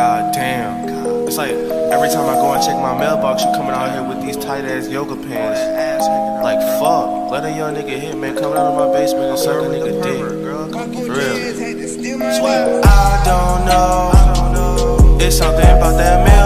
God damn. It's like every time I go and check my mailbox, you coming out here with these tight ass yoga pants. Like fuck, let a young nigga hit man come out of my basement and suck a nigga dick. For real. I don't know. It's something about that mail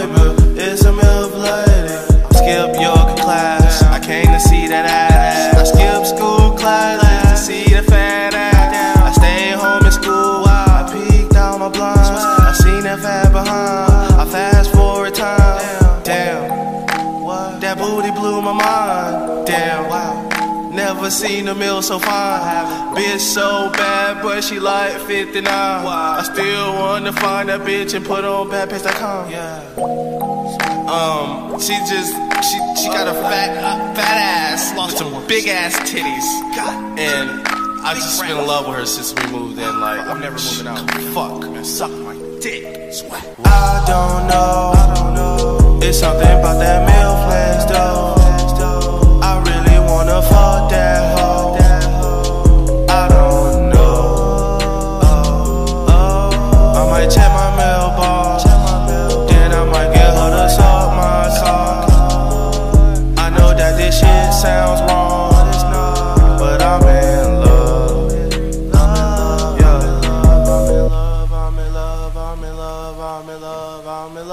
MILF. It's a lady. I skip yoga class. I came to see that ass. I skip school class to see the fat ass. I stay home in school while I peeked out my blinds. I seen that fat behind. I fast forward time. Damn. what That booty blew my mind. Damn. Wow. Never seen a MILF so fine. Bitch so bad, but she like 59. I still wanna find that bitch and put on badpage.com. Yeah. Um, she just she she got a fat fat ass, lost some big ass titties, and I just been in love with her since we moved in. Like I'm never moving out. Fuck, man, suck my dick. I don't know. It's something about that MILF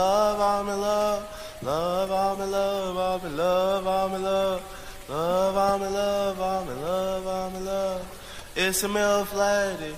love, I'm in love. Love, I'm in love, I'm in love, I'm in love. Love, I'm in love, I'm in love, I'm in love. It's a MILF lady.